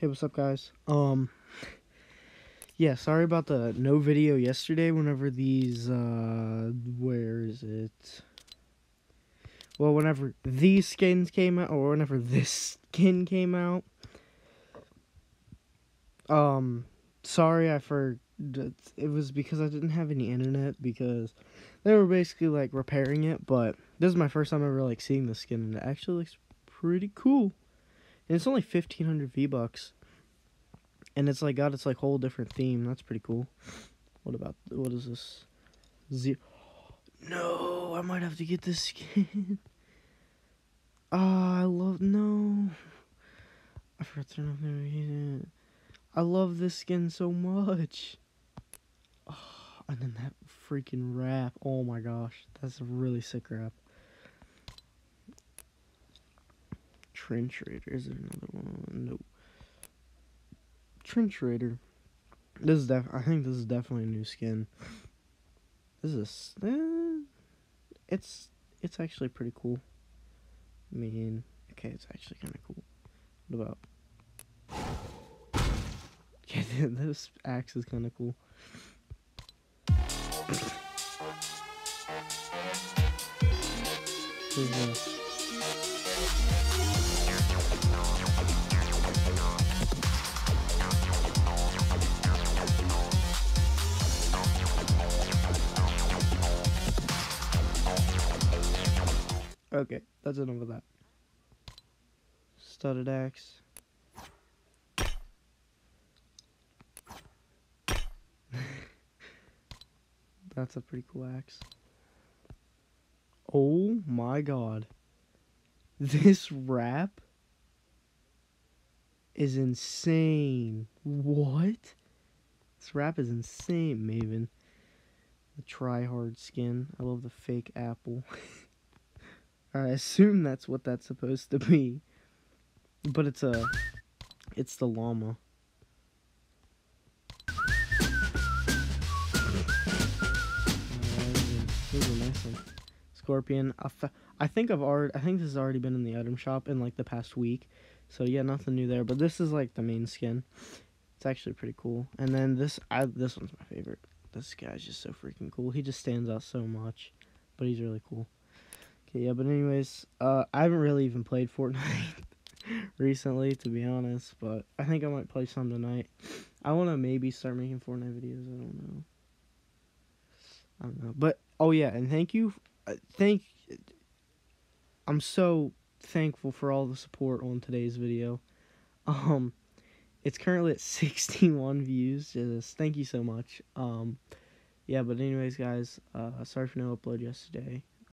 Hey, what's up, guys? Um, yeah, sorry about the no video yesterday. Whenever these, uh, where is it? Well, whenever these skins came out, or whenever this skin came out. Um, sorry, I for it was because I didn't have any internet because they were basically like repairing it. But this is my first time ever like seeing the skin, and it actually looks pretty cool. And it's only 1500 V-Bucks. And it's like got its like whole different theme. That's pretty cool. What about, what is this? Zero. No, I might have to get this skin. Ah, oh, I love, no. I forgot to turn off the I love this skin so much. Oh, and then that freaking wrap. Oh my gosh. That's a really sick wrap. Trench Raider. Is there another one? No. Trench Raider. This is def. I think this is definitely a new skin. This is. Eh, it's it's actually pretty cool. I mean, okay, it's actually kind of cool. What about? Yeah, this axe is kind of cool. This? Okay, that's enough of that. Studded axe. that's a pretty cool axe. Oh my god. This wrap is insane. What? This wrap is insane, Maven. The try hard skin. I love the fake apple. I assume that's what that's supposed to be. But it's a it's the llama. Scorpion. I think I've already. I think this has already been in the item shop in like the past week. So yeah, nothing new there. But this is like the main skin. It's actually pretty cool. And then this. I this one's my favorite. This guy's just so freaking cool. He just stands out so much. But he's really cool. Okay, yeah, but anyways, uh, I haven't really even played Fortnite recently, to be honest, but I think I might play some tonight. I want to maybe start making Fortnite videos, I don't know. I don't know, but, oh yeah, and thank you, uh, thank, I'm so thankful for all the support on today's video. Um, it's currently at 61 views, just thank you so much. Um, yeah, but anyways, guys, uh, sorry for no upload yesterday.